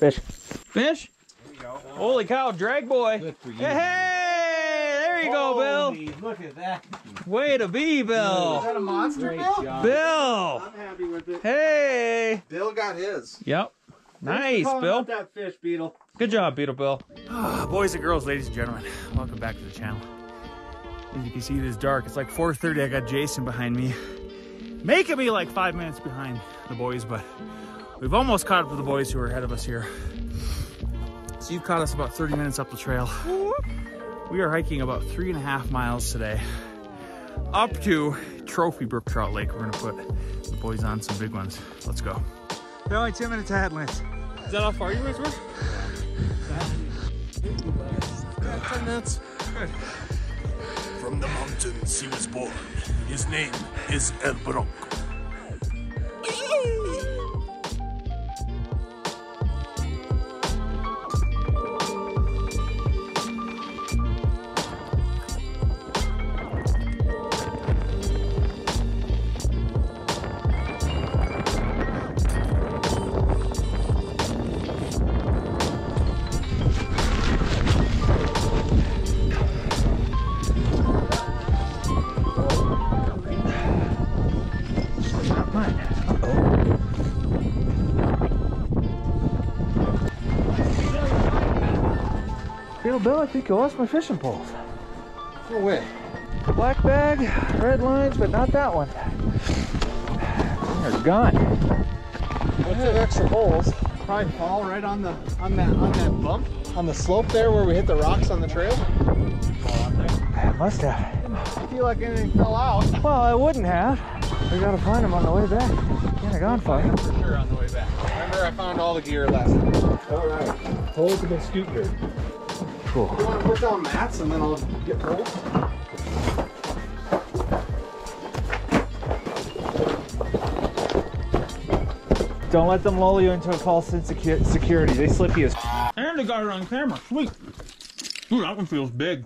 Fish. Fish? Holy cow, drag boy. Good for you. Hey, hey, there you go, Bill. Look at that. Way to be, Bill. Is Bill. that a monster, Great Bill? job. Bill. I'm happy with it. Hey. Bill got his. Yep. Nice, Calling Bill. out that fish, Beetle. Good job, Beetle Bill. Ah, boys and girls, ladies and gentlemen, welcome back to the channel. As you can see, it is dark. It's like 4.30. I got Jason behind me. Making me like five minutes behind the boys, but we've almost caught up with the boys who are ahead of us here. So you've caught us about 30 minutes up the trail. We are hiking about three and a half miles today up to Trophy Brook Trout Lake. We're gonna put the boys on some big ones. Let's go. They're only two minutes ahead, Lance. Is that how far you guys were? Ten minutes. Good. From the mountains he was born. His name is El Bronco. Oh. Bill, Bill, I think you lost my fishing poles. No way. Black bag, red lines, but not that one. They're gone. What's the extra holes? Probably fall right on the on that on that bump on the slope there where we hit the rocks on the trail. I must have. I feel like anything fell out. Well, I wouldn't have. We gotta find them on the way back. Can't have gone far. For sure on the way back. Remember, I found all the gear last time. All right. Hold the scoop here. Cool. You want to put down mats and then I'll get poles? Don't let them lull you into a false sense of secu- security. They slip you as. And they got it on camera. Sweet. Ooh, that one feels big.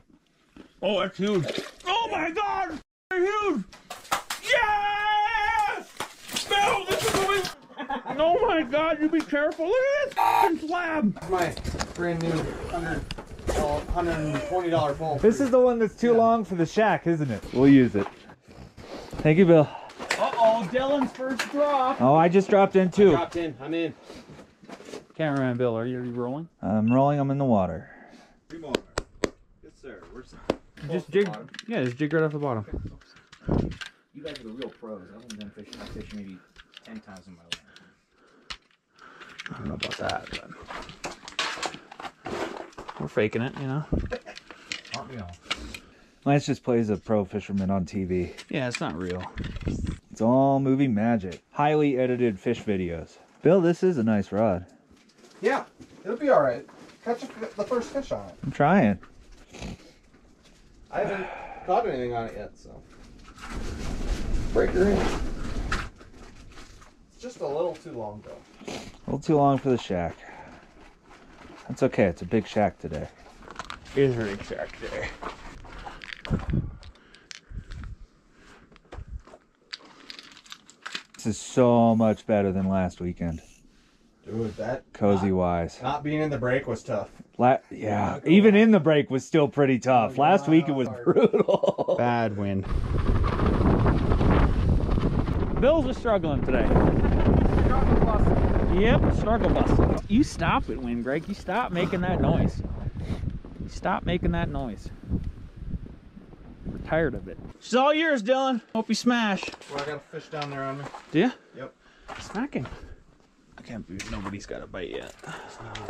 Oh, that's huge. Oh my god! They're huge! Yes! Bill, this is going. Oh my god, you be careful. Look at this fucking slab. My brand new $120 pole. This is the one that's too long for the shack, isn't it? We'll use it. Thank you, Bill. Uh-oh, Dylan's first drop. Oh, I just dropped in too. Dropped in. I'm in. Cameraman Bill, are you rolling? I'm rolling I'm in the water. Come on. Yes, sir. Where's Just jig. Yeah, just jig right off the bottom. You guys are the real pros. I've only done fishing. I fish maybe 10 times in my life. I don't know about that, but we're faking it, you know. Aren't we all? Lance just plays a pro fisherman on TV. Yeah, it's not real. It's all movie magic. Highly edited fish videos. Bill, this is a nice rod. Yeah, it'll be all right. Catch a, the first fish on it. I'm trying. I haven't caught anything on it yet, so. Breaker in. It's just a little too long though. A little too long for the shack. That's okay. It's a big shack today. It is a big shack today. This is so much better than last weekend, Dude, that cozy not, wise. not being in the break was tough. La- yeah, even in the break was still pretty tough. Last week it was brutal. Bad wind. Bills are struggling today. Yep, struggle bus. You stop it, Win Greg. You stop making that noise. You stop making that noise. We're tired of it. She's all yours, Dylan. Hope you smash. Well, I got a fish down there on me. Do you? Yep. Smack him. I can't believe nobody's got a bite yet.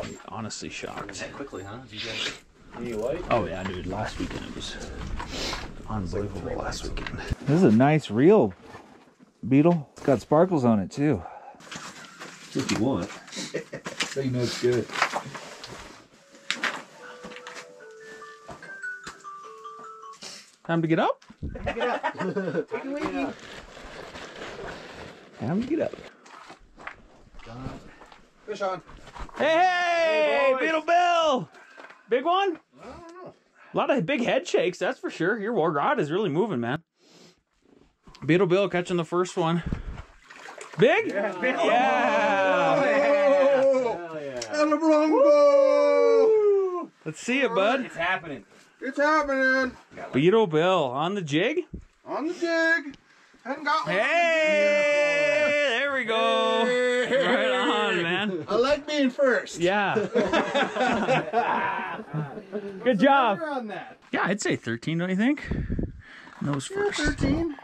I'm honestly shocked. That Quickly, huh? Did you guys... You like? Oh yeah, dude. Last weekend it was unbelievable. Last weekend. This is a nice reel, Beetle. It's got sparkles on it too. If you want. So you know it's good. Time to get up. Time Take it easy. Time to get up. Fish on. Hey, hey, Beetle Bill! Big one? I don't know. A lot of big head shakes, that's for sure. Your war rod is really moving, man. Beetle Bill catching the first one. Big? Yeah. Oh, Hell yeah. El Let's see it, bud. It's happening. It's happening Beetle Bill on the jig. on the jig. Hadn't got one. Hey, there we go. Right on, man. I like being first. Yeah. Good job. On that. Yeah, I'd say 13, don't you think? Nose Yeah, first. 13.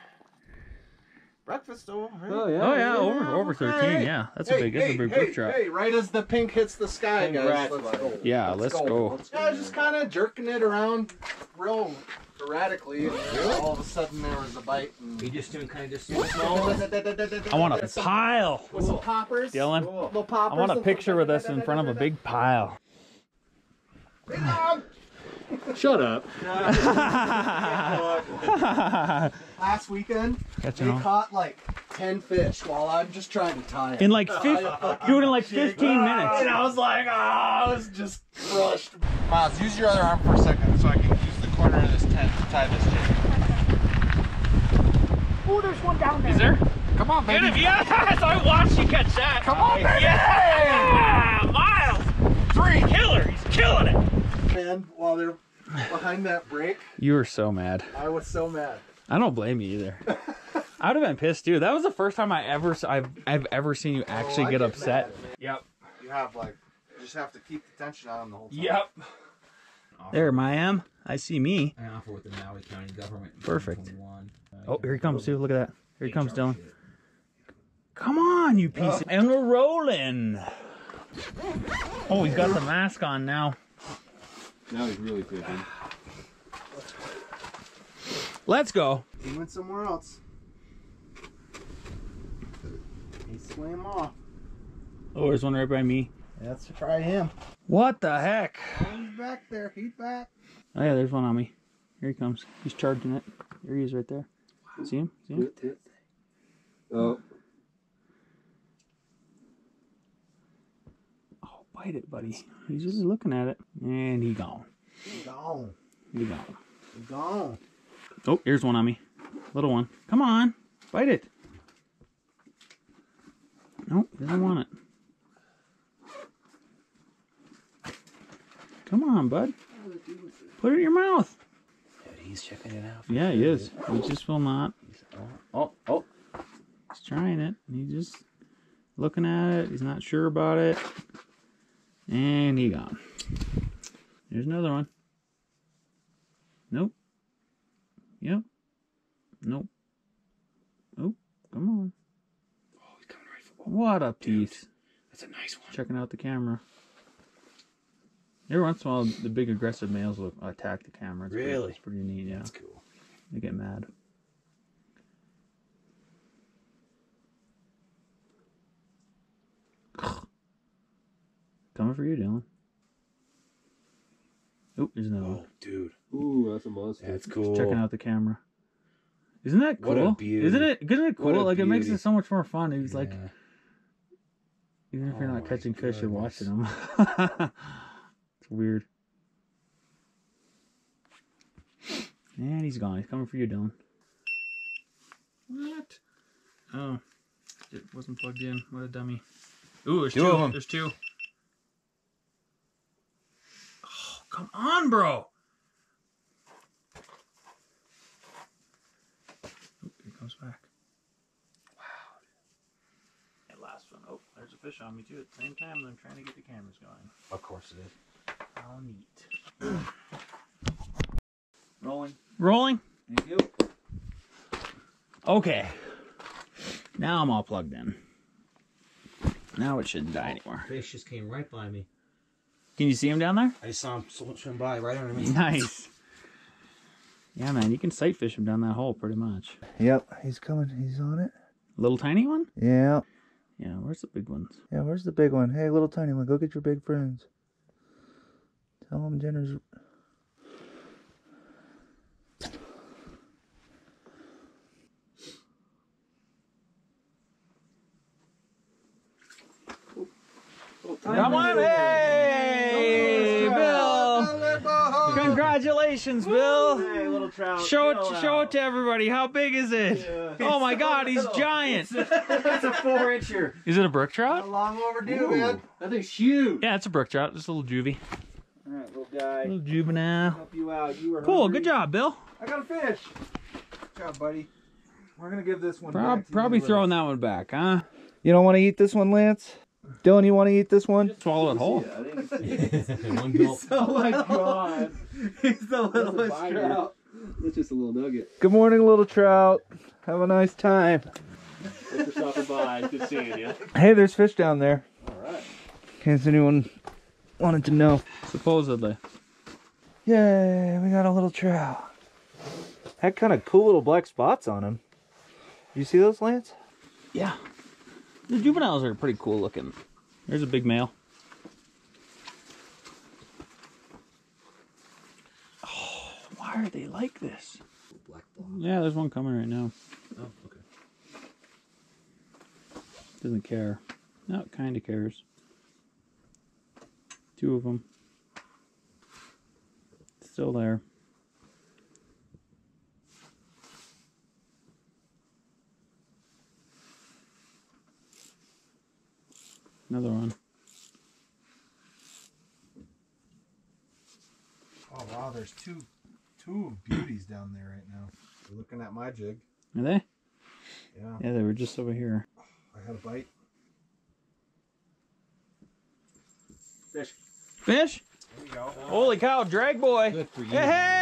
Breakfast though, right? Oh yeah. Oh yeah, over over 13. Yeah, that's a big that's a big brook hey, trout. Hey, right as the pink hits the sky, guys. Let's go. Yeah, let's go. Yeah, I was just kind of jerking it around real erratically. and All of a sudden there was a bite. And... You just doing kind of just. I want a pile. With some poppers. Dylan, Little poppers. I want a picture with us in front of a big pile. Hey, Dom! Shut up. Last weekend, Catching they on. caught like 10 fish while I'm just trying to tie it. In like 15, dude, in like 15 And minutes. And I was like, oh, I was just crushed. Miles, use your other arm for a second so I can use the corner of this tent to tie this jig. Oh, there's one down there. Is there? Come on, baby. Yes, I watched you catch that. Come on, baby. Yeah, Miles, Three. killer. He's killing it. Man, while they're behind that break, You were so mad. I was so mad. I don't blame you either. I would have been pissed too. That was the first time I ever I've I've ever seen you oh, actually Oh, get get upset. mad. Yep. You have like, you just have to keep the tension on them the whole time. Yep. There, I am. I see me. I offer with the Maui County government. Perfect. 2021. Oh, here he comes, too. Look at that. Here he comes, Dylan. Come on, you piece. of- And we're rolling. Oh, he's got the mask on now. Now he's really fishing. Let's go. He went somewhere else. He swam off. Oh, there's one right by me. That's to try him. What the heck? Oh, he's back there. He's back. Oh yeah, there's one on me. Here he comes. He's charging it. There he is right there. See him? See him? Oh, Oh, bite it, buddy. He's really looking at it. And he gone. He's gone. He gone. He's gone. Oh, here's one on me. Little one. Come on. Bite it. Nope, he doesn't want it. Come on, bud. Put it in your mouth. He's checking it out. Yeah, he is. He just will not. Oh, oh. He's trying it. He's just looking at it. He's not sure about it. And he gone. There's another one. Nope. Yep. Nope. Oh, Come on. Oh, he's coming right for What a piece. That's a nice one. Checking out the camera. Every once in a while, the big aggressive males will attack the camera. It's pretty- Really? it's pretty neat, yeah. That's cool. They get mad. Coming for you, Dylan. Oh, there's another Oh, one. dude. ooh, that's a monster. That's cool. Checking out the camera. Isn't that cool? What a beauty. Isn't it? Isn't it What cool? a Like it makes beauty. it so much more fun. It's like Yeah. even if you're Oh not my catching fish, you're goodness. watching them. it's weird. And he's gone. He's coming for you, Dylan. What? Oh, it wasn't plugged in. What a dummy. Ooh, there's Two two. of 'em. There's two. Oh, come on, bro. Oop, here he comes back. Wow. That last one. Oh, there's a fish on me too at the same time. I'm trying to get the cameras going. Of course it is. How neat. Rolling. Rolling. Thank you. Okay. Now I'm all plugged in. Now it shouldn't die oh, anymore. Fish just came right by me. Can you see him down there? I just saw him swim by right under me. Nice. Yeah, man, you can sight fish him down that hole pretty much. Yep, he's coming. He's on it. Little tiny one? Yeah. Yeah, where's the big ones? Yeah, where's the big one? Hey, little tiny one, go get your big friends. Tell them Jenner's. Come on, hey, Congratulations, Bill! Hey, little trout. Show it, show it to everybody. How big is it? Oh my God, he's giant! That's a four incher. Is it a brook trout? A Long overdue, man. That thing's huge. Yeah, it's a brook trout. Just a little juvie. All right, little guy. Little juvenile. Help you out. You were Cool, hungry. good job, Bill. I got a fish. Good job, buddy. We're gonna give this one. Prob- back probably throwing that one back, huh? You don't want to eat this one, Lance? Dylan, you want to eat this one? Swallow it whole. I didn't see. One gulp. oh my god. He's the littlest trout. That's just a little nugget. Good morning, little trout. Have a nice time. Thanks for stopping by. Good seeing you. Hey, there's fish down there. All right. In case anyone wanted to know. Supposedly. Yay, we got a little trout. Had kind of cool little black spots on him. You see those, Lance? Yeah. The juveniles are pretty cool looking. There's a big male. Oh, why are they like this? Yeah, there's one coming right now. Oh, okay. Doesn't care. No, it kind of cares. Two of them. Still there. Another one. Oh wow, there's two two beauties down there right now. They're looking at my jig. Are they? Yeah, Yeah, they were just over here. I had a bite. Fish. Fish? There you go. Holy cow, drag boy. Good for you. Hey, hey,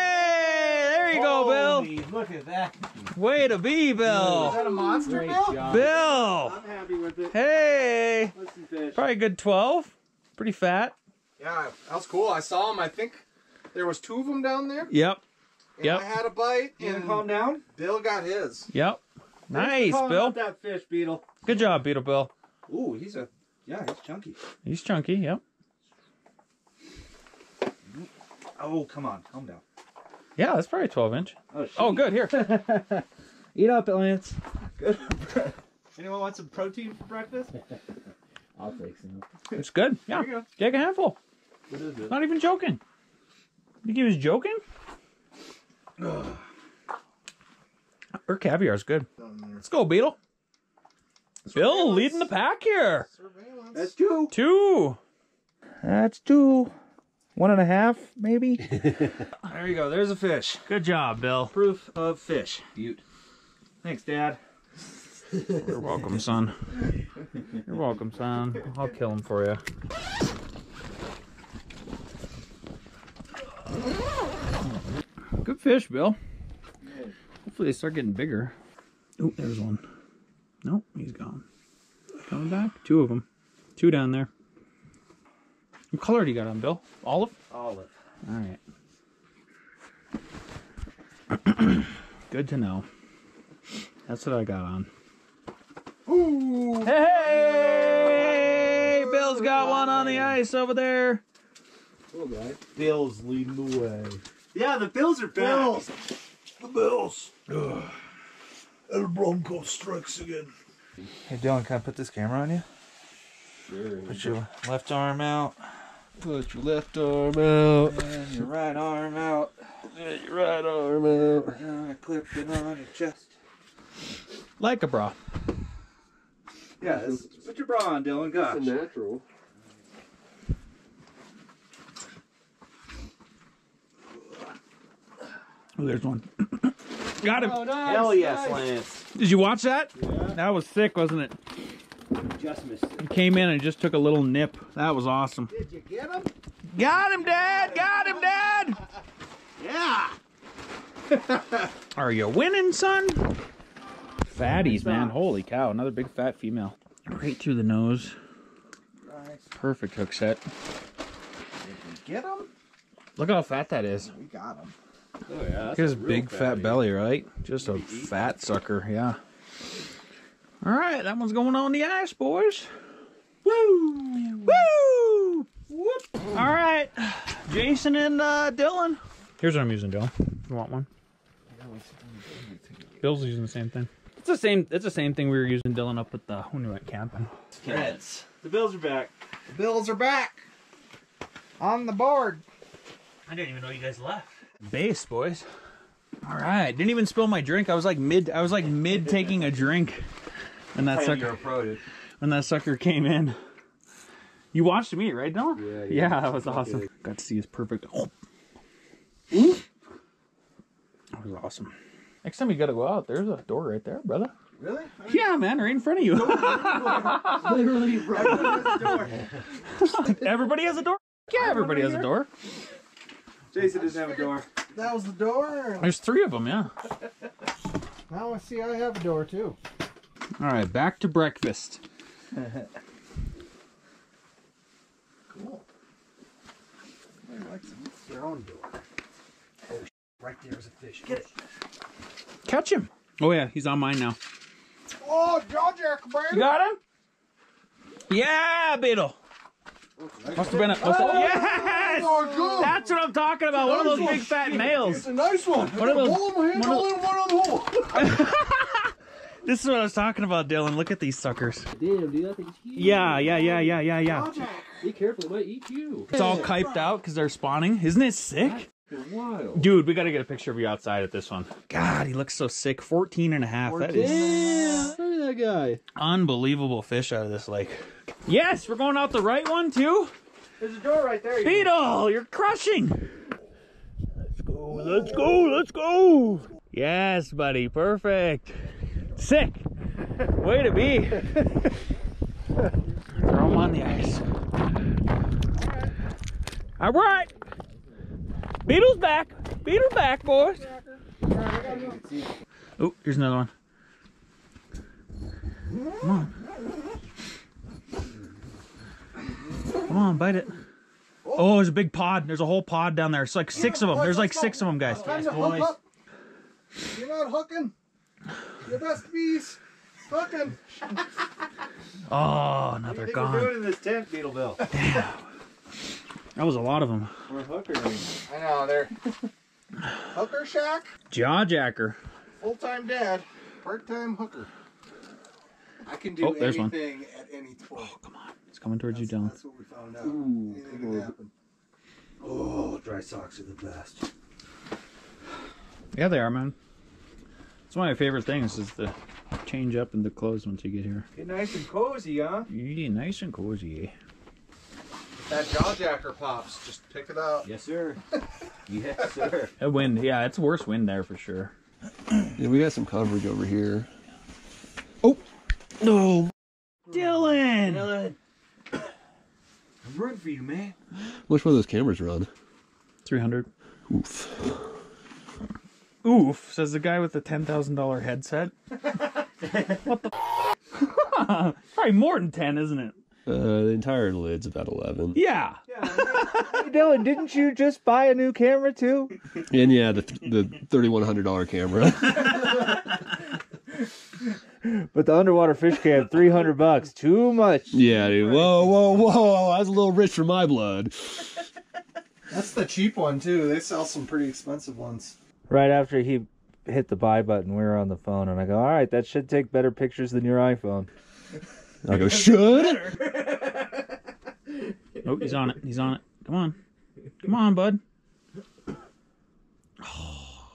there you go, Bill. Look at that. Way to be, Bill. Is Bill. that a monster, Great Bill? job. Bill. I'm happy with it. Hey. Listen, fish. Probably a good 12. Pretty fat. Yeah, that was cool. I saw him. I think there was two of them down there. Yep. And Yep. I had a bite, You and calm down? Bill got his. Yep. Nice, Calm Bill. about that fish, Beetle. Good job, Beetle Bill. Ooh, he's a yeah, he's chunky. He's chunky, yep. Oh, come on, calm down. Yeah, that's probably 12 inch. Oh, shit. Oh, good. Here. Eat up, Lance. Good. Anyone want some protein for breakfast? I'll take some. It's good. Yeah. There you go. Take a handful. What is it? Not even joking. You think he was joking? Or caviar's good. Let's go, Beetle. Bill leading the pack here. Surveillance. That's two. Two. That's two. One and a half, maybe? There you go. There's a fish. Good job, Bill. Proof of fish. Butte. Thanks, Dad. You're welcome, son. You're welcome, son. I'll kill him for you. Good fish, Bill. Hopefully they start getting bigger. Oh, there's one. Nope, he's gone. Coming back? Two of them. Two down there. What color do you got on, Bill? Olive? Olive. All right. Good to know. That's what I got on. Ooh. Hey! Bill's got one on the ice over there. Cool guy. Bill's leading the way. Yeah, the Bills are back. Bills. The Bills. Ugh. El Bronco strikes again. Hey, Dylan, can I put this camera on you? Sure. Put your left arm out. Put your left arm out. And your right arm out. Put your right arm out. And I clip it on your chest. Like a bra. Yeah, put your bra on, Dylan. Gosh. That's a natural. Oh, there's one. got him. Oh, Hell yes, Lance. Did you watch that? That was sick, wasn't it? Just missed it. He came in and just took a little nip. That was awesome. Did you get him? Got him, Dad! Got him, Dad! Yeah. Are you winning, son? Fatties, man. Holy cow. Another big fat female. Right through the nose. Nice. Perfect hook set. Did we get him? Look how fat that is. We got him. Oh yeah. Look at his big fat belly, right? Just a fat sucker, yeah. All right, that one's going on the ice, boys. Woo! Woo! Whoop! All right, Jason and uh, Dylan. Here's what I'm using, Dylan. You want one? Bill's using the same thing. It's the same. It's the same thing we were using, Dylan, up at the when we went camping. Reds. The Bills are back. The Bills are back. On the board. I didn't even know you guys left. Base, boys. All right, didn't even spill my drink. I was like mid. I was like mid taking a drink, and that sucker a pro, dude. when that sucker came in. You watched me, right, Dylan? Yeah, Yeah, yeah. that was awesome. Okay. Got to see his perfect. Oh. That was awesome. Next time you gotta go out, there's a door right there, brother. Really? Yeah, man, right in front of you. Literally right door. everybody has a door. Yeah, everybody has a door. Jason doesn't have a door. That was the door. There's three of them, yeah. Now I see I have a door too. All right, back to breakfast. Cool. I like them. Their own door. Oh, right there's a fish. Get it. Catch him. Oh yeah, he's on mine now. Oh, jaw jack, You got him? Yeah, Beetle. Must have been a. Must have, yes! Oh. That's what I'm talking about. One of those big fat males. It's a nice one. One of those- Hole in my hand, one in one on the hole. This is what I was talking about, Dylan. Look at these suckers. Damn, dude, that thing's huge. Yeah, yeah, yeah, yeah, yeah, yeah. Be careful, it might eat you. It's all kyped out because they're spawning. Isn't it sick? Wild. Dude, we got to get a picture of you outside at this one. God, he looks so sick. 14 and a half. That is look at that guy. unbelievable fish out of this lake. Yes, we're going out the right one too. There's a door right there. Beetle, you're crushing. Let's go, let's go, let's go. Yes, buddy, perfect. Sick. Way to be. Throw him on the ice. All right. Beetle's back. Beetle's back, boys. Oh, here's another one. Come on. Come on, bite it. Oh, there's a big pod. There's a whole pod down there. It's like six of them. There's like six of them, guys. Time to hook up. You're not hooking. Your best bees. Hooking. Oh, now they're We're gone. doing in this tent, Beetle Bill. That was a lot of them. We're hookering. I know, they're hooker shack, Jaw jacker. full-time dad, part-time hooker. I can do Oh, there's one. anything at any point. Oh, come on. It's coming towards you, Dylan. That's what we found out. Ooh, Anything come can happen. Oh, dry socks are the best. Yeah, they are, man. It's one of my favorite things is the change up in the clothes once you get here. Get nice and cozy, huh? Yeah, nice and cozy. Eh? That jaw jacker pops. Just pick it up. Yes, sir. yes, sir. A wind, yeah, it's worse wind there for sure. Yeah, we got some coverage over here. Oh, no, Dylan. Dylan. I'm rooting for you, man. Which one of those cameras run? Three hundred. Oof. Oof, says the guy with the ten thousand dollar headset. what the? Probably more than ten, isn't it? Uh, the entire lid's about 11. Yeah. Yeah, Hey, Dylan, didn't you just buy a new camera too? And yeah, the, the $3,100 camera. But the underwater fish cam, three hundred bucks, too much. yeah, dude. Whoa, whoa, whoa. That's a little rich for my blood. That's the cheap one too. They sell some pretty expensive ones. Right after he hit the buy button, we were on the phone, and I go, "All right, that should take better pictures than your iPhone." I go, should? Oh, he's on it. He's on it. Come on. Come on, bud. Oh,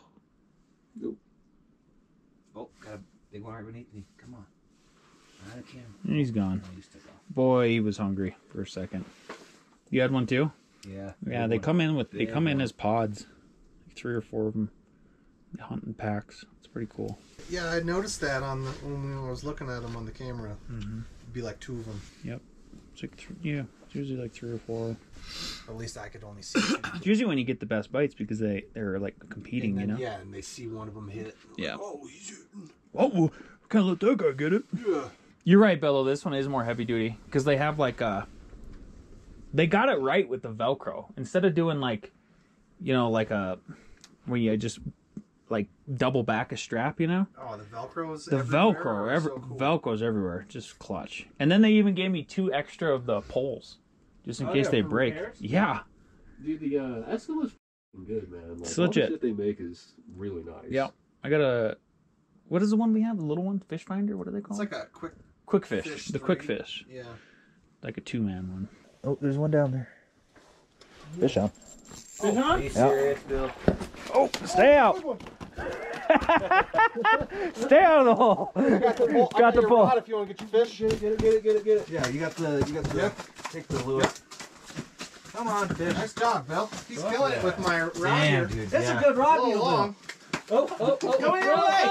oh got a big one right beneath me. Come on. I can't. And he's gone. No, he's took off. Boy, he was hungry for a second. You had one too? Yeah. Yeah, they one. come in with they Big come in one. as pods, like three or four of them, hunting packs. It's pretty cool. Yeah, I noticed that on the when I was looking at them on the camera. Mm-hmm. It'd be like two of them. Yep. It's like th- yeah, it's usually like three or four. At least I could only see. two. It's usually when you get the best bites because they they're like competing, And you know. Yeah, and they see one of them hit. Yeah. Oh, he's hitting. Oh, well, can't let that guy get it. Yeah. You're right, Bello. This one is more heavy duty because they have like a. They got it right with the Velcro instead of doing like, you know, like a, where you just like double back a strap, you know. Oh, the Velcro's The everywhere. Velcro, It's every, so cool. Velcro's everywhere, just clutch. And then they even gave me two extra of the poles, just in Oh, case yeah, they break. repairs? Yeah, Dude, the, uh, that still is f***ing good, man. Like, It's all the legit. shit they make is really nice. yeah. I got a. What is the one we have? The little one, fish finder. What do they call It's it? like a quick. quick fish. Fish the three. quick fish, Yeah. like a two man one. Oh, there's one down there. Fish on. Fish on? Be uh-huh. serious, Bill. Oh, stay out. Stay out of the hole. Got the pole. I Got the your pole. rod if you want to get your fish. Get it, get it, get it, get it, get it. Yeah, you got the you got the take the Lewis. Come on, fish. Nice job, Bill. He's killing it with my rod here. dude. That's yeah. a good A rod little meal. long. Oh, oh, oh. Go in your oh, way.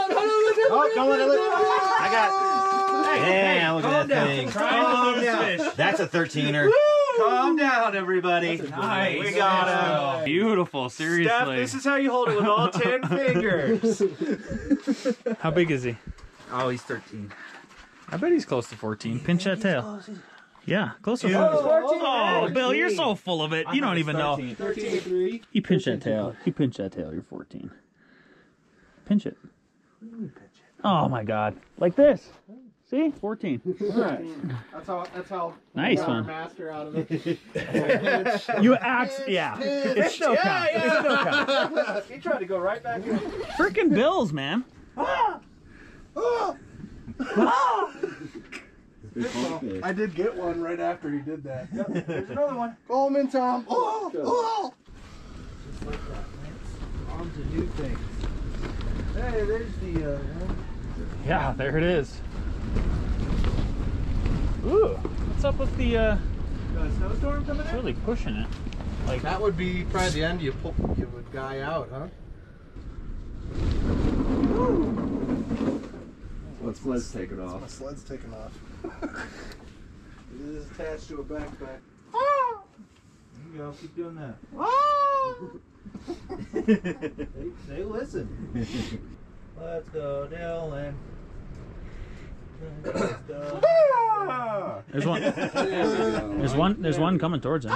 Oh, don't let it. I got. Damn, look at that thing. Calm down. Fish. That's a 13er. Calm down, everybody. Nice. We got him. Beautiful, seriously. Steph, this is how you hold it with all 10 fingers. How big is he? Oh, he's 13. I bet he's close to 14. Pinch that tail. Yeah, close to Yeah. 14. Oh, Bill, you're so full of it. You don't even know. 13. 3. You pinch that tail. You pinch that tail. You're 14. Pinch it. Oh my God! Like this. See, 14. That's how. That's how. Nice we got our one. Master out of it. You act. Yeah. It still counts. It still counts. He tried to go right back in. Freaking Bills, man. I did get one right after he did that. There's another one. Call him in, Tom. Oh, oh. On to new things. Hey, there's the. Uh, Yeah, there it is. Ooh, what's up with the? uh snowstorm coming It's really pushing it. Like that would be probably the end. You pull, you would guy out, huh? Let's let's take it My sled's taking off. it is attached to a backpack. There you go. Keep doing that. say, say, listen. Let's go, Dylan. There's one. There's one. There's one coming towards him.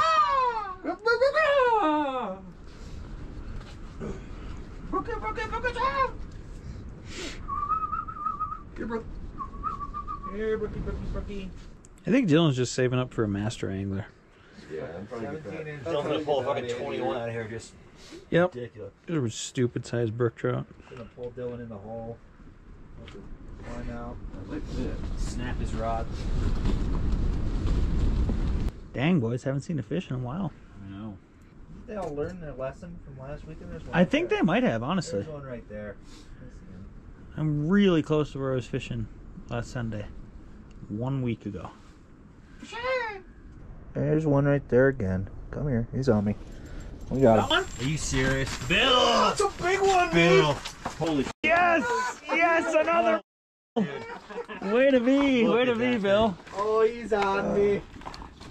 Here, Brookie, Brookie, Brookie. I think Dylan's just saving up for a master angler. Yeah, I'm probably get 17 that. inch. That's I'm gonna pull a fucking 21 out of here. Just Yep. ridiculous. Those were stupid sized brook trout. Gonna pull Dylan in the hole. Line out. Like this. Snap his rod. Dang, boys, haven't seen a fish in a while. I know. Did They all learned their lesson from last weekend? there's one. I right think there. they might have, honestly. There's one right there. I'm really close to where I was fishing last Sunday, one week ago. Sure. There's one right there again. Come here. He's on me. We got him. Are you serious? Bill! That's a big one, Bill. Holy Yes! Yes, another! Way to be! Way to be, Bill. Oh, he's on me.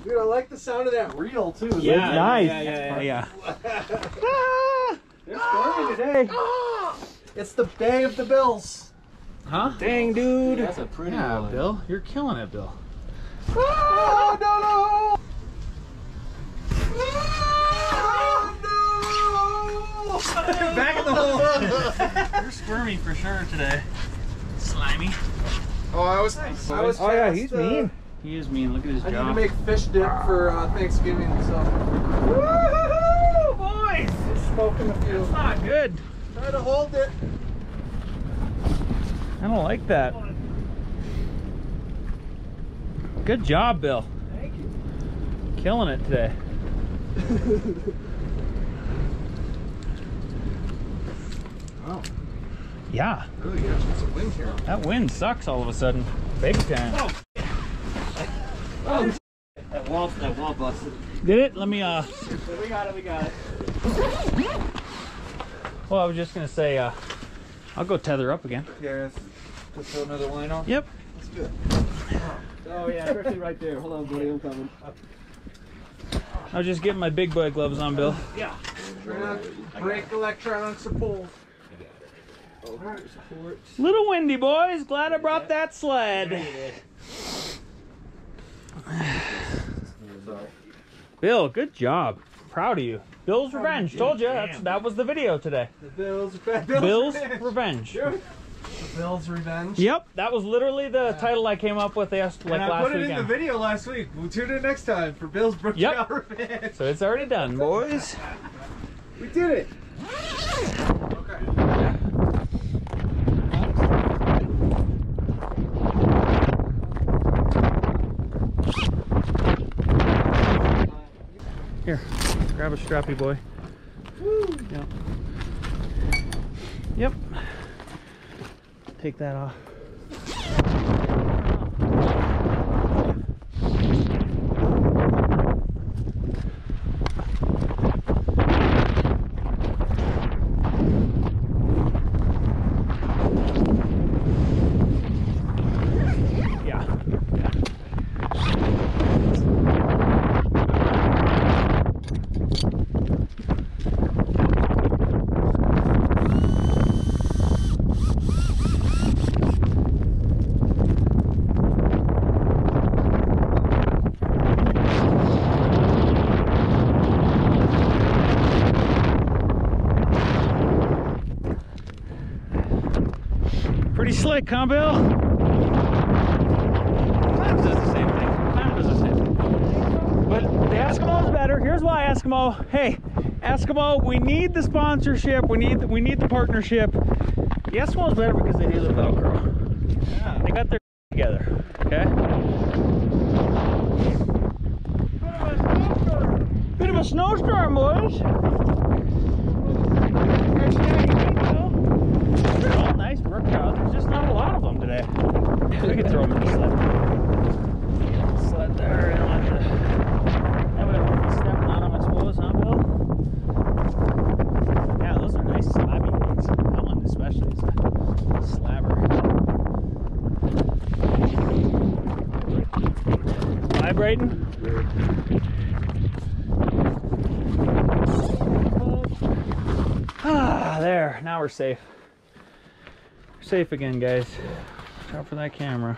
Dude, I like the sound of that reel too. Yeah, nice. Yeah, yeah, yeah. They're storming today. Ah! It's the day of the Bills. Huh? Dang, dude. That's a pretty Yeah, one. Bill, you're killing it, Bill. Oh, no, no. Back in the hole. you're squirmy for sure today. Slimy. Oh, I was. Nice. I was. Oh yeah, he's uh, mean. He is mean. Look at his I need to make fish dip for uh, Thanksgiving, so Woo, boys! smoking a few. Not good. Try to hold it. I don't like that. Good job, Bill. Thank you. Killing it today. Oh, Yeah, really got some wind here. that wind sucks all of a sudden. Big time. Oh. That wall, that wall busted. Did it? Let me, uh. We got it. We got it. Well, I was just gonna say, uh. I'll go tether up again. Yes. Just throw another line on. Yep. That's good. Oh yeah, Christy right there. Hold on, buddy, I'm coming. I was just getting my big boy gloves on, Bill. Yeah. break electronics or pulls. Little windy, boys. Glad I brought that sled. Bill, good job. Proud of you. Bill's Revenge. Told you that's, that was the video today. The Bills. Bill's Revenge. Bills revenge. Yep, that was literally the title I came up with yes, like and I last put it in the video last week. We'll tune in next time for Bill's Brook Yep. Revenge. So it's already done, boys. We did it. Here, grab a strappy boy. Woo. Yep. Yep. Take that off. Huh, Bill? Does the same thing. Does the same thing. But the Eskimo's better. Here's why, Eskimo. Hey, Eskimo, we need the sponsorship. We need the, we need the partnership. The Eskimo's better because they do the Velcro. Yeah. They got their together. Okay. Bit of a snowstorm, boys. They're all nice brook trout. There's just not a lot of them today. We could throw them in the sled. Sled there and let the. That would have stepping on them, I suppose, huh, Bill? Yeah, those are nice slabby things. That one especially is a slabber. Vibrating? Ah, there. Now we're safe. Safe again, guys. Out for that camera.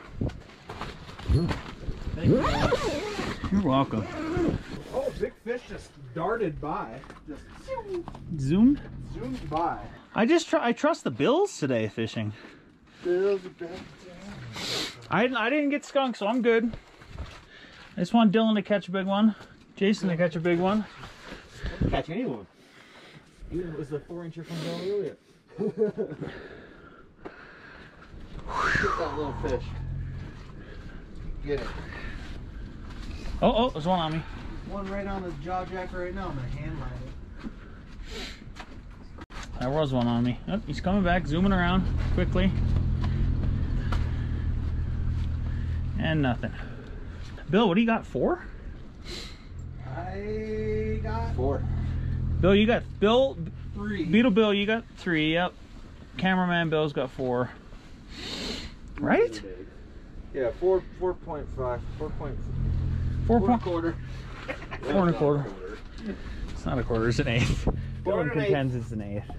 You. You're welcome. Oh, big fish just darted by. Just Zoomed. zoomed by. I just try. I trust the bills today fishing. Big I I didn't get skunked, so I'm good. I just want Dylan to catch a big one, Jason to catch a big one. Catch anyone. Even it was the four incher from Bill Elliott. Get that little fish. Get it. Oh, oh, there's one on me. One right on the jaw jack right now. I'm gonna hand line it. There was one on me. Oh, he's coming back, zooming around quickly. And nothing. Bill, what do you got? Four? I got Four. Bill, you got Bill three. Beetle Bill, you got three. Yep. Cameraman Bill's got four. Right? Yeah, four four point five, four point Four Four and a point quarter. four and a quarter. It's not a quarter, it's an eighth. Four Dylan and an eighth. contends it's an eighth.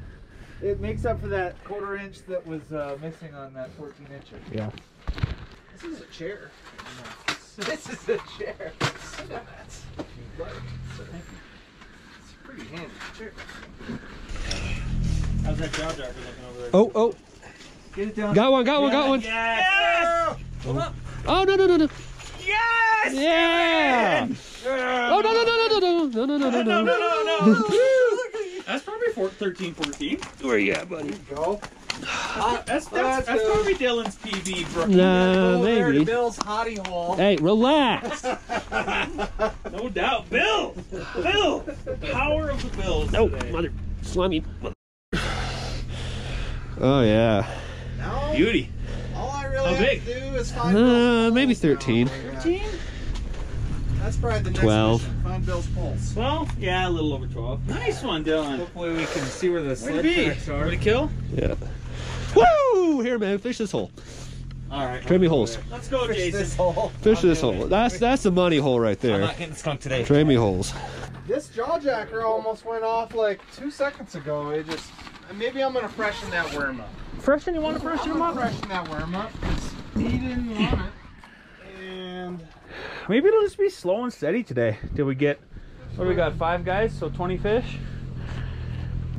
It makes up for that quarter inch that was uh, missing on that 14 incher. Yeah. This is a chair. This is a chair. Sit on that. It's a pretty handy chair. How's that jaw jacker looking over there? Oh, oh. Get it down. Got one, got one, got one. Yes! Oh, no, no, no, no. Yes! Yeah. Oh, no, no, no, no, no, no, no, no, no, no, no. no, no. That's probably four, 13, 14. Where you at, buddy? Go. That's, that's, Let's that's go. probably Dylan's PB, bro. Nah, Go there to. Bill's hottie hole. Hey, relax. No doubt. Bill! Bill! Power of the Bills Oh, today. mother, slimy. mother- Oh yeah. Now, Beauty. all I really How have big? to do is find Uh, Bill's maybe 13. 13? That's probably the next 12. mission. Find Bill's pulse. 12? Yeah, a little over 12. Nice one, Dylan. Hopefully we can see where the Where'd sled it tracks are. Would it kill? Yeah. Woo! Here, man, fish this hole. All right. Trade me holes. Let's go, Fish Jason. this hole. Fish this hole. That's that's the money hole right there. I'm there. not getting skunked today. Trade me holes. This jaw jacker almost went off like two seconds ago. It just maybe I'm gonna freshen that worm up. Freshen, you want to freshen I'm them up? freshen that worm up because he didn't want it. And Maybe it'll just be slow and steady today. Did we get, what do we got, five guys, so 20 fish?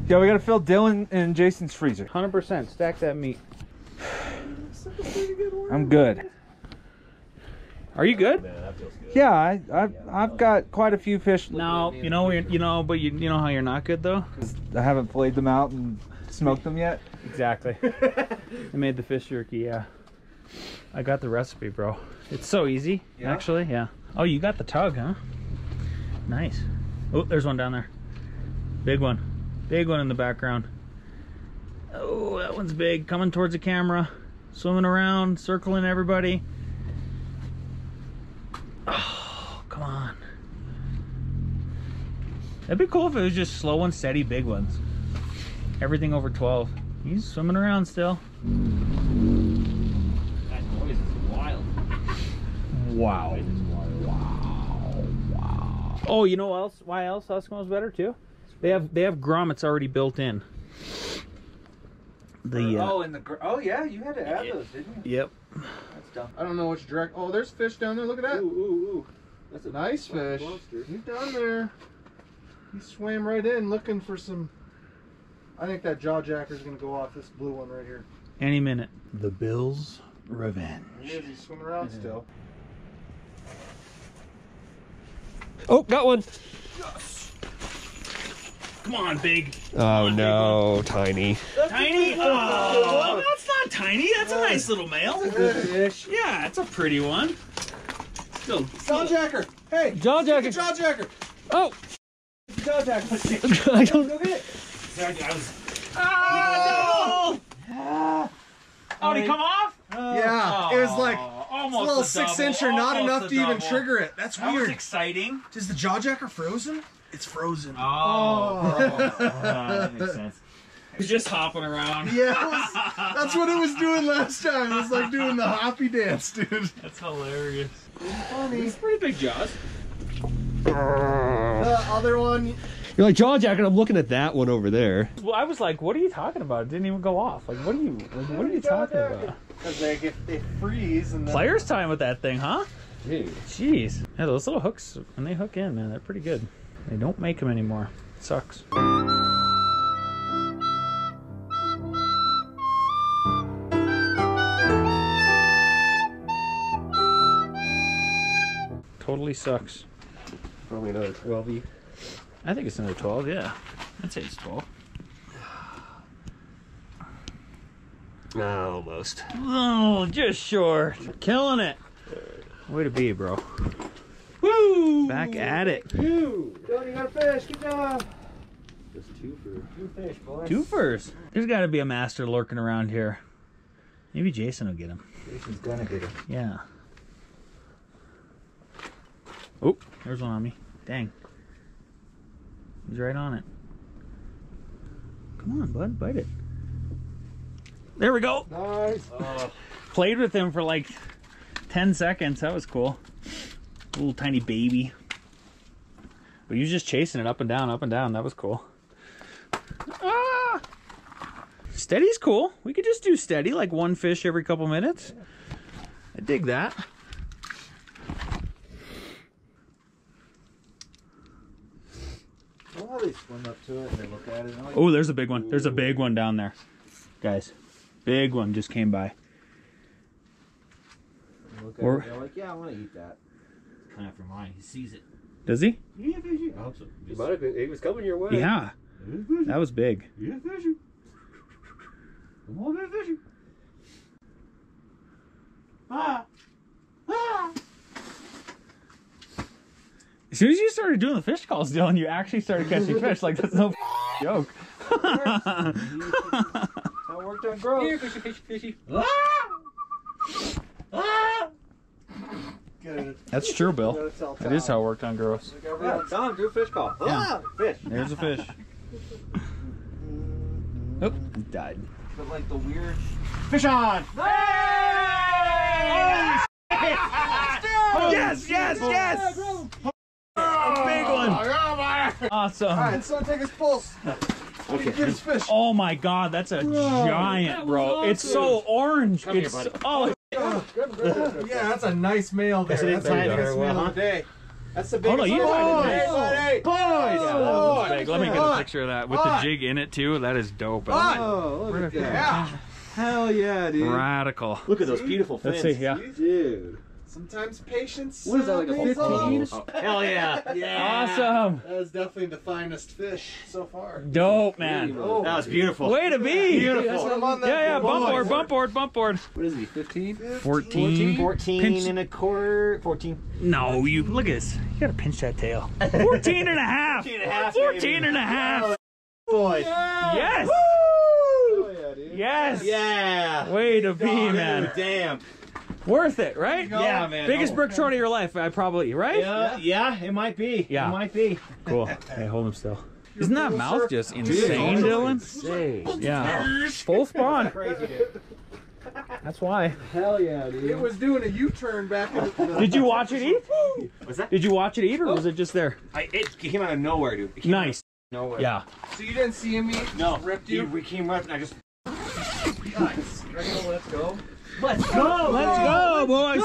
Yeah, we gotta fill Dylan and Jason's freezer. 100%. Stack that meat. I'm good. Are you good? Yeah, I, I've, I've got quite a few fish. No, you know, you're, know, but you, you know how you're not good though? I haven't filleted them out and smoked them yet. Exactly. I made the fish jerky, yeah. I got the recipe, bro. It's so easy, Yeah? actually, yeah. Oh, you got the tug, huh? Nice. Oh, there's one down there. Big one. Big one in the background. Oh, that one's big. Coming towards the camera. swimming around, circling everybody. Oh, come on. That'd be cool if it was just slow and steady big ones. Everything over 12. He's swimming around still. That noise is wild. Wow. Oh, you know what else? Why else Eskimo's better too? They have they have grommets already built in. The uh, oh, in the oh yeah, you had to add those, didn't you? yep. That's dumb. I don't know which direct. Oh, there's fish down there. Look at that. Ooh, ooh, ooh. That's a Nice fish. monster. He's down there. He swam right in looking for some. I think that jaw jacker is gonna go off this blue one right here. Any minute. The Bills' revenge. He is. He's swimming around still. Oh, got one. Come on, big. Oh no, tiny. Tiny. Oh, that's not tiny. That's a nice little male. Good fish. Yeah, it's a pretty one. Still, Jaw jacker. Hey. Jaw jacker. Jaw jacker. Oh, Jaw jacker. I don't. Go get it. Sorry, I was. Oh, no! Oh, did he come off? Yeah. It was like Oh, it's a little six double, incher, not enough a to even trigger it. That's That was weird. exciting. Is the jaw jacker frozen? It's frozen. Oh, oh. oh that makes sense. he's just hopping around. Yeah, it was- that's what it was doing last time. It was like doing the hoppy dance, dude. That's hilarious. Funny. It's pretty big jaws. The other one, You're like jaw jacker. I'm looking at that one over there. Well, I was like, "What are you talking about?" It didn't even go off. Like, what are you? Like, what are you talking about? because they get they freeze and then Players time with that thing, huh? Dude. Jeez. Yeah, those little hooks when they hook in, man, they're pretty good. They don't make them anymore. It sucks. Totally sucks. Probably another 12 I think it's another 12, yeah. I'd say it's 12. No, almost. Oh, just short. Killing it. Way to be, bro. Woo! Back at it. Two. Tony got a fish. Good job. Just two for. Two fish, boys. Two first. There's got to be a master lurking around here. Maybe Jason will get him. Jason's gonna get it. Yeah. Oh, there's one on me. Dang. He's right on it. Come on, bud, bite it. There we go. Nice. Played with him for like 10 seconds. That was cool. Little tiny baby. But he was just chasing it up and down, up and down. That was cool. Ah! Steady's cool. We could just do steady, like one fish every couple minutes. I dig that. They swim up to it and they look at it. Like, Oh, there's a big one. There's a big one down there. Guys, big one just came by. look at or- it, they're like, yeah, I want to eat that. Kind of after mine. He sees it. Does he? Yeah, fishy. I hope so. He might have been. He was coming your way. Yeah. That was big. Yeah, fishy. Come on, man, fishy. Ah. As soon as you started doing the fish calls, Dylan, you actually started catching fish. Like that's no joke. That worked on growth. Here, fishy, fishy, fishy. That's true, Bill. That is how it worked on gross. Like every Yeah, Tom, do a fish call. Yeah. Ah, fish. There's a fish. Oop, he died. But like the weird. Fish on. Yes, yes, yes! A big oh, one. Awesome. All right, so take his pulse. Okay. Get his fish. Oh my god, that's a giant, bro. It's so orange. Come here, It's buddy. oh, oh Yeah, that's a nice male there. Yes, That's the tiny. biggest male well, of the day. That's the Hold biggest on, you one. find it Hey, nice. buddy. boys. Yeah, that was Boy. big. Let me get a picture of that with the jig in it too. That is dope. Oh, look at that. Yeah. Hell yeah, dude. Radical. Look at those beautiful fins. Let's see. Yeah. Dude. Sometimes patience. What is that, like a 15? Oh, hell yeah. Awesome. That is definitely the finest fish so far. Dope, man. Oh, That was beautiful. Way to be. That's what I'm on Yeah, that yeah. good Bump boy. board, bump board, bump board. What is he, 15? 14. 14 Pinch- and a quarter. 14. No, you look at this. You gotta pinch that tail. 14 and a half. 14 and a half, 14 and a half. Boy. Yes. Oh, yeah, dude. Yes. Yeah. Way to be, man. Damn. Worth it, right? Yeah, man. Biggest Oh. brook trout of your life, I probably, right? Yeah, yeah, it might be. Yeah. It might be. Cool. Hey, hold him still. Isn't that mouth just insane, Dylan? Insane. Yeah. Full spawn. Crazy, dude. That's why. Hell yeah, dude. It was doing a U-turn back in the Did you watch it eat? What's that? Did you watch it eat, or was it just there? I, it came out of nowhere, dude. It came Nice. of nowhere. Yeah. So you didn't see him eat? No. Just ripped Dude, you? we came right and I just. Nice. Let's go. Let's go. Let's go, boys.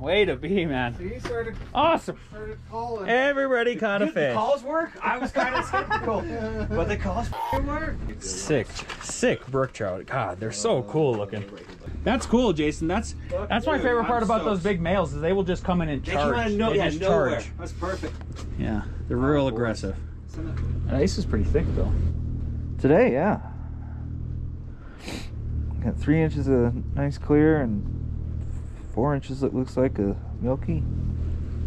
Way to be, man. So he started, Awesome. started calling. Everybody caught a The fish. calls work? I was kind of skeptical. but the calls work. Sick, sick brook trout. God, they're so cool looking. That's cool, Jason. That's that's my favorite part about those big males is they will just come in and They came charge. out of no, they yeah, just nowhere. charge. That's perfect. Yeah, they're real oh, aggressive. That ice is pretty thick though. Today, yeah. Got three inches of nice clear and four inches that looks like a milky.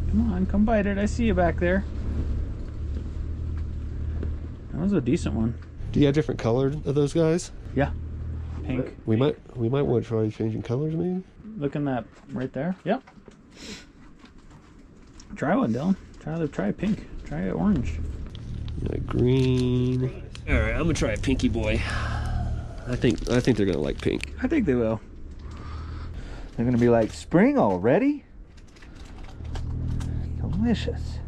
Come on, come bite it. I see you back there. That was a decent one. Do you have different color of those guys? Yeah. Pink. We might we might want to try changing colors, maybe. Look in that right there. Yep. Try one, Dylan. Try the try pink. Try orange. Like green. All right, I'm gonna try a pinky boy. I think I think they're gonna like pink. I think they will. They're gonna be like, spring already? Delicious.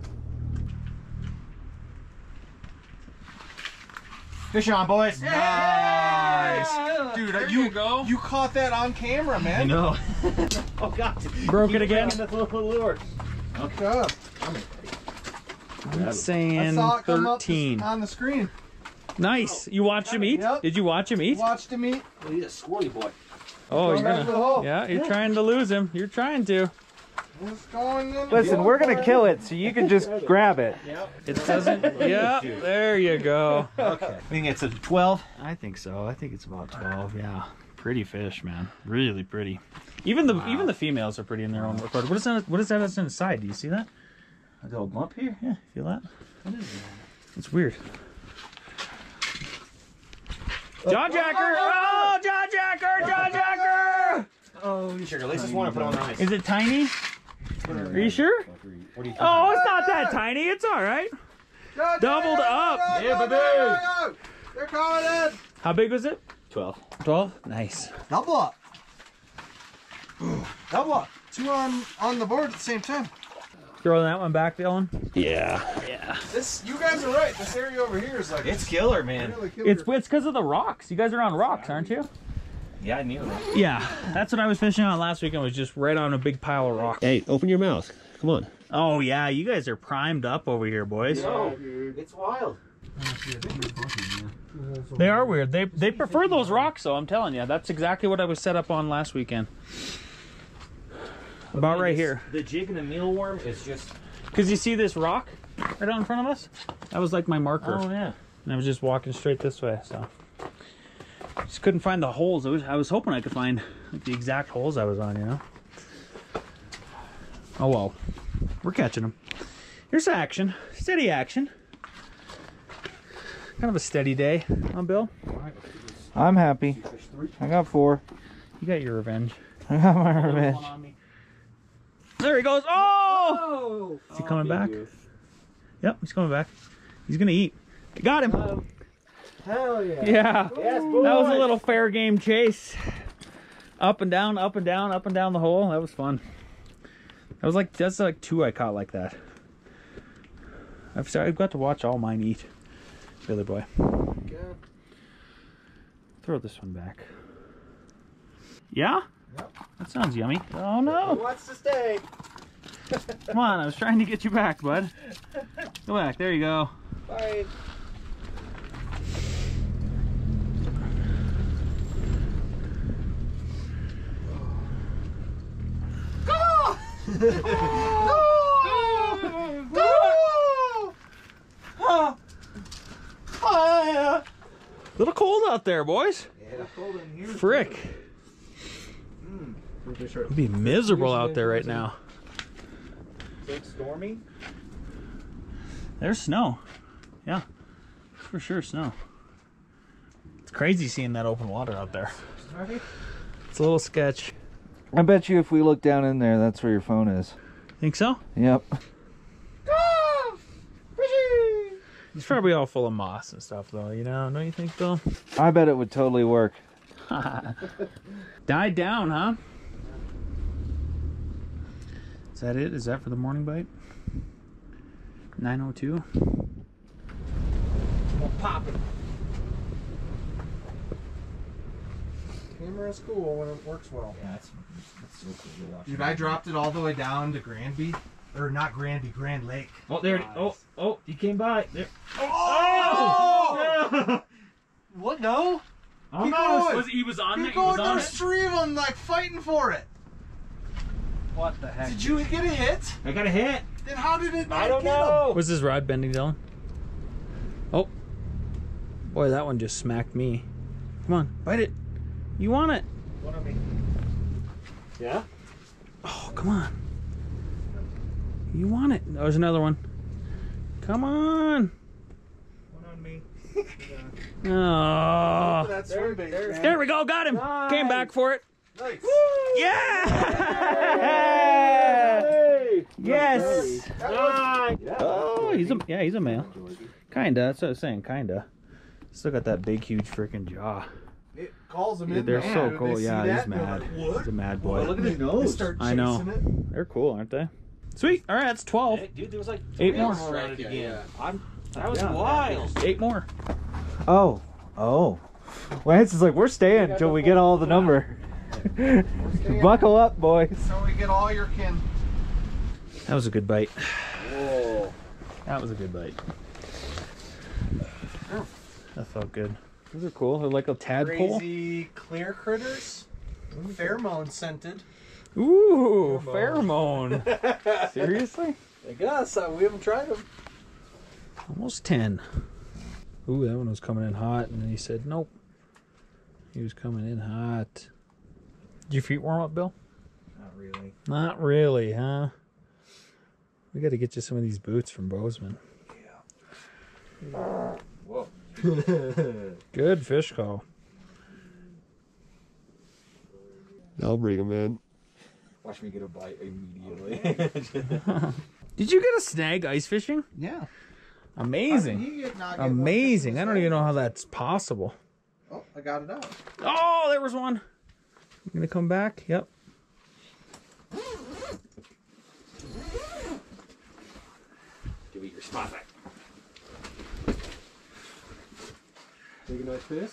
Fish on, boys. Nice. Dude, you, you go. you caught that on camera, man. I man. know. oh, God. Broke it again. This little lure. Good. I'm I saying saw it come up 13. on the screen. Nice. You watched him eat? Yep. Did you watch him eat? Watched him eat. Oh, he's a squirty boy. Oh, you're back to the gonna. Yeah, you're trying to lose him. You're trying to. It's going in. Listen, we're gonna kill it, so you can just grab it. Yep. It doesn't. yeah, there you go. Okay. I think it's a 12. I think so. I think it's about 12. Yeah. Pretty fish, man. Really pretty. Even the even the females are pretty in their own regard. What is that? What is that that's inside? Do you see that? A little bump here? Yeah. Feel that? What is that? It's weird. Jaw jacker! Oh, jaw jacker! Jaw jacker! Oh, you sugar. At least this one I put on the ice. Is it tiny? Are you sure? What you? Oh, it's not that tiny. It's all right. Go, Doubled go, up. go, Yeah, go, baby. They're coming in. How big was it? 12. 12? Nice. Double up. Double up. Two on on the board at the same time. Throw that one back, Dylan. Yeah. Yeah. This, you guys are right. This area over here is like It's killer, man. really killer. It's it's because of the rocks. You guys are on rocks, aren't you? Yeah, I knew that. Yeah. That's what I was fishing on last weekend. Was just right on a big pile of rocks. Hey, open your mouth. Come on. Oh yeah, you guys are primed up over here, boys. Oh it's wild. They are weird. They they prefer those rocks, though. I'm telling you, that's exactly what I was set up on last weekend. About right here. The jig and the mealworm is just. Cause you see this rock right out in front of us? That was like my marker. Oh, yeah. and I was just walking straight this way. So just couldn't find the holes. I was, I was hoping I could find like, the exact holes I was on. You know. Oh well, we're catching them. Here's action, steady action. Kind of a steady day, huh, Bill? I'm happy. I got four. You got your revenge. I got my revenge. There he goes. Oh! Is he coming back? Yep, he's coming back. He's gonna eat. Got him. Hell yeah. Yeah. That was a little fair game chase. Up and down, up and down, up and down the hole. That was fun. That was like that's like two I caught like that. I've I've got to watch all mine eat. Billy boy. Throw this one back. Yeah? That sounds yummy. Oh no. Wants to stay. Come on, I was trying to get you back, bud. Go back. There you go. Bye. little cold out there, boys. Frick. It'd be miserable out there right now. Big stormy. There's snow. Yeah. For sure, snow. It's crazy seeing that open water out there. It's a little sketch. I bet you if we look down in there, that's where your phone is. Think so? Yep. It's probably all full of moss and stuff, though. You know, don't you think, Bill? I bet it would totally work. Died down, huh? Is that it? Is that for the morning bite? 902. Camera is cool when it works well. Yeah, that's, that's so cool. You're watching. Dude, I dropped it all the way down to Granby. Or not Granby, Grand Lake. Oh, there it Oh, oh, he came by. There. Oh! oh! what? No? Keep going. Was, he was on Keep going. There's three of them like fighting for it. What the heck? Did you get a hit? I got a hit. Then how did it not I don't get 'em? know. Was his rod bending, Dylan? Oh. Boy, that one just smacked me. Come on, bite it. You want it. One on me. Yeah. Oh, come on. You want it. There's another one. Come on. One on me. Oh. That's swim bait, man. There we go. Got him. Came back for it. Nice. Yeah. Yes. Oh, he's a yeah, he's a male. Kinda. That's what I was saying. Kinda. Still got that big, huge freaking jaw. It calls them Dude, in. they're man. so cool. see Yeah, he's mad. like. He's a mad Oh, boy. look at his nose. start I know. it. They're cool, aren't they? Sweet. All right, that's twelve. Hey, Dude, there was like Eight three more. of them around it again. I'm, that was Yeah. wild. Eight more. Oh. Oh. Lance is like, we're staying until we get all the number. Buckle up, boys. So we get all your kin. That was a good bite. That was a good bite. That felt good. Those are cool. They're like a tadpole. Crazy clear critters. Pheromone scented. Ooh, pheromone. Seriously? I guess. Uh, we haven't tried them. Almost 10. Ooh, that one was coming in hot, and then he said, nope. He was coming in hot. Did your feet warm up, Bill? Not really. Not really, huh? We got to get you some of these boots from Bozeman. Yeah. Whoa. Good fish call. I'll bring him in. Watch me get a bite immediately. Did you get a snag ice fishing? Yeah. Amazing. You get not get one Amazing. I don't even know how that's possible. Oh, I got it out. Oh, there was one. You gonna come back? Yep. Give it your spot back. Take a nice fish.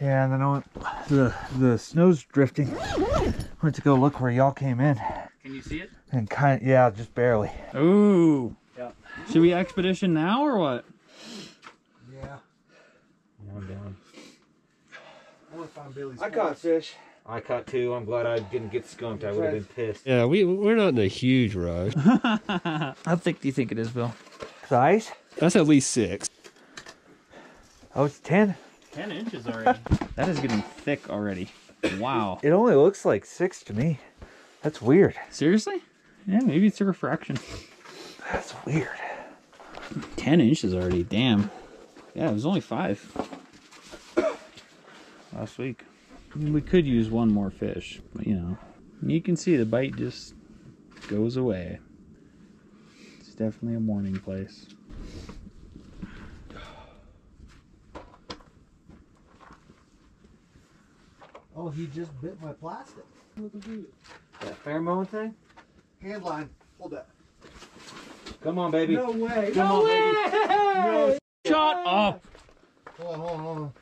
Yeah, and then I went, the the snow's drifting. Went to go look where y'all came in, Can you see it? and kind yeah, just barely. Ooh. Yeah. Should we expedition now or what? Yeah. I'm down. I want to find Billy's. I caught fish. I caught two. I'm glad I didn't get skunked. I would have been pissed. Yeah, we we're not in a huge rush. How thick do you think it is, Bill? Size? That's at least six. Oh, it's ten. 10 inches already. that is getting thick already. Wow. It only looks like six to me. That's weird. Seriously? Yeah, maybe it's a refraction. That's weird. 10 inches already. Damn. Yeah, it was only five last week. I mean, we could use one more fish, but you know, you can see the bite just goes away. It's definitely a morning place. Oh, he just bit my plastic. That pheromone thing? Hand line. Hold that. Come on, baby. No way. Come on, baby. Shut up! Hold on, hold on, hold on.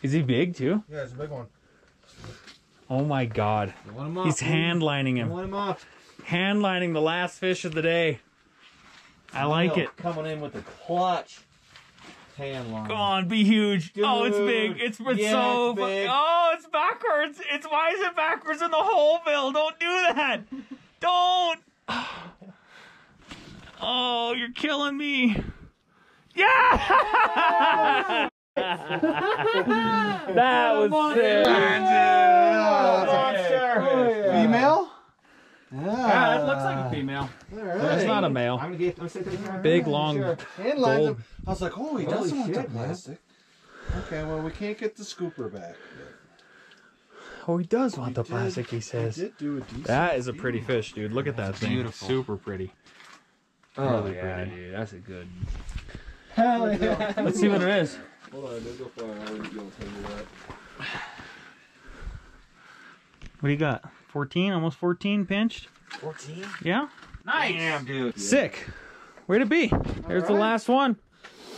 Is he big too? Yeah, it's a big one. Oh my god. You him off? He's hand lining him. him? Hand lining the last fish of the day. I like it. Coming in with the clutch. Hand line. Come on, be huge. oh, it's big. It's, it's Yeah, so it's big. Oh, it's backwards. It's why is it backwards in the hole, Bill? Don't do that. Don't. Oh, you're killing me. Yeah! that was sick. Oh, female? Yeah, it looks like a female. That's not a male. I'm gonna get. I'm gonna say that. Big, long. Hand lines Gold. him. I was like, oh, he doesn't want that plastic. Okay, well, we can't get the scooper back. Oh, he does want the did- plastic, he We says. did do a decent. That is a pretty fish, dude. Look at that thing. beautiful. Super pretty. Oh yeah, dude, that's a good. Hell yeah. Let's see what it is. Hold on, don't go far. I'll let you tell me that. What do you got? 14? Almost 14 pinched? 14? Yeah? Nice. Damn, dude. Sick. Where'd it be? There's the last one.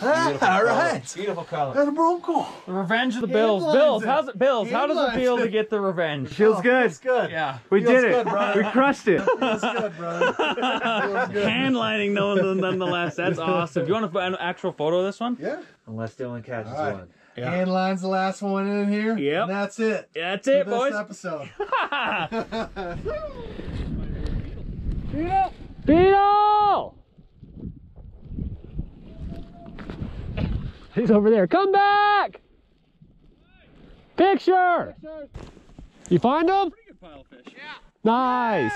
Ah, all right. Beautiful color. That's a bronco. The revenge of the Bills. Handlines Bills, how's it? Bills, how does it feel to get the revenge? Feels good. Feels good. Yeah. We Feels did it. good, we crushed it. Feels good, brother. Feels good. Handlining though, nonetheless. That's awesome. Do you want to an actual photo of this one? Yeah. Unless Dylan catches All right. one. Yeah. Hand line's the last one in here. Yep. And that's it. That's for it, this boys. episode. Beetle! Beetle! He's over there. Come back! Picture! You find him? Pretty good pile of fish. Nice.